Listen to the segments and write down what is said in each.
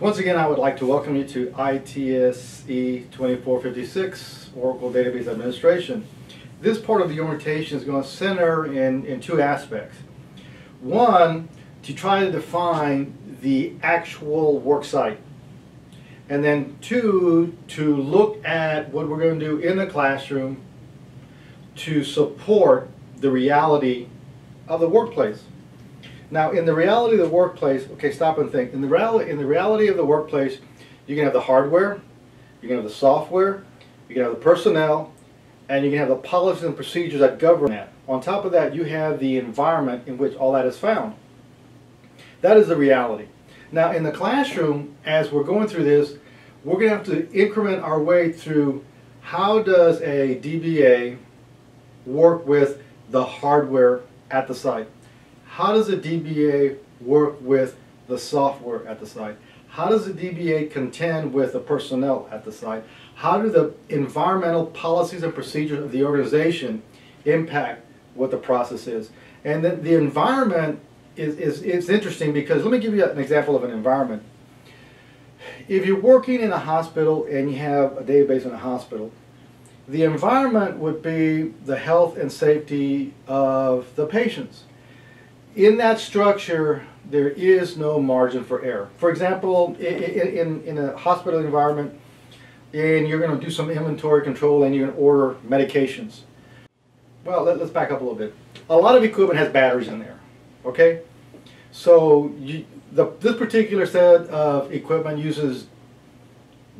Once again, I would like to welcome you to ITSE 2456, Oracle Database Administration. This part of the orientation is going to center in, in two aspects. One, to try to define the actual work site. And then two, to look at what we're going to do in the classroom to support the reality of the workplace. Now, in the reality of the workplace, okay, stop and think. In the reality, in the reality of the workplace, you can have the hardware, you can have the software, you can have the personnel, and you can have the policies and procedures that govern that. On top of that, you have the environment in which all that is found. That is the reality. Now, in the classroom, as we're going through this, we're going to have to increment our way through how does a DBA work with the hardware at the site. How does a DBA work with the software at the site? How does the DBA contend with the personnel at the site? How do the environmental policies and procedures of the organization impact what the process is? And then the environment is, is, is interesting because let me give you an example of an environment. If you're working in a hospital and you have a database in a hospital, the environment would be the health and safety of the patients in that structure, there is no margin for error. For example, in, in, in a hospital environment, and you're going to do some inventory control and you're going to order medications. Well, let, us back up a little bit. A lot of equipment has batteries in there, okay? So you, the, this particular set of equipment uses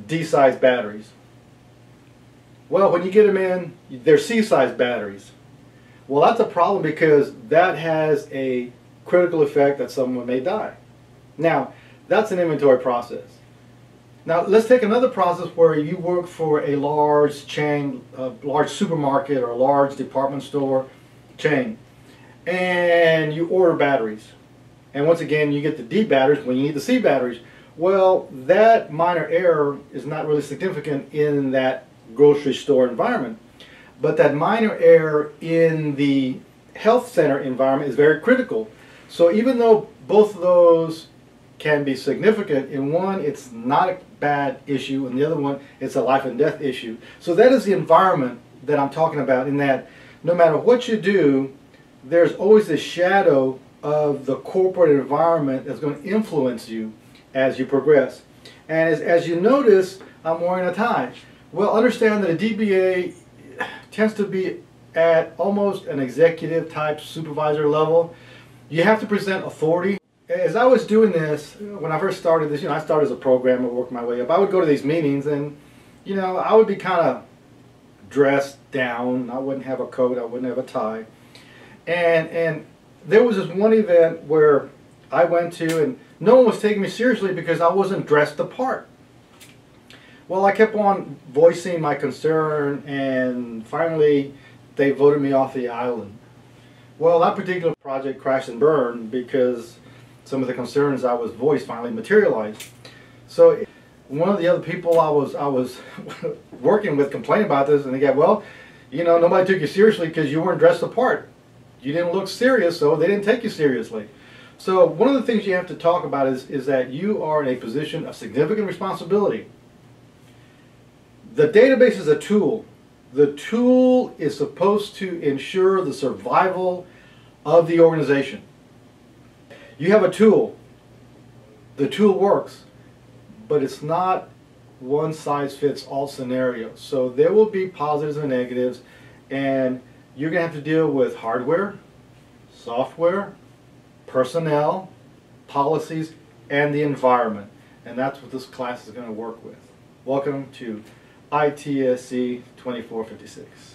D-size batteries. Well, when you get them in, they're C-size batteries. Well, that's a problem because that has a critical effect that someone may die. Now, that's an inventory process. Now, let's take another process where you work for a large chain, a large supermarket or a large department store chain, and you order batteries. And once again, you get the D batteries when you need the C batteries. Well, that minor error is not really significant in that grocery store environment. But that minor error in the health center environment is very critical. So even though both of those can be significant, in one it's not a bad issue, and the other one it's a life and death issue. So that is the environment that I'm talking about in that no matter what you do, there's always this shadow of the corporate environment that's going to influence you as you progress. And as, as you notice, I'm wearing a tie. Well, understand that a DBA tends to be at almost an executive type supervisor level. You have to present authority. As I was doing this, when I first started this, you know, I started as a programmer, worked my way up. I would go to these meetings and, you know, I would be kind of dressed down. I wouldn't have a coat. I wouldn't have a tie. And, and there was this one event where I went to and no one was taking me seriously because I wasn't dressed the part. Well, I kept on voicing my concern, and finally, they voted me off the island. Well, that particular project crashed and burned because some of the concerns I was voiced finally materialized. So, one of the other people I was I was working with complained about this, and they got "Well, you know, nobody took you seriously because you weren't dressed apart. You didn't look serious, so they didn't take you seriously." So, one of the things you have to talk about is is that you are in a position of significant responsibility the database is a tool. The tool is supposed to ensure the survival of the organization. You have a tool. The tool works, but it's not one size fits all scenario. So there will be positives and negatives, and you're going to have to deal with hardware, software, personnel, policies, and the environment. And that's what this class is going to work with. Welcome to ITSE 2456.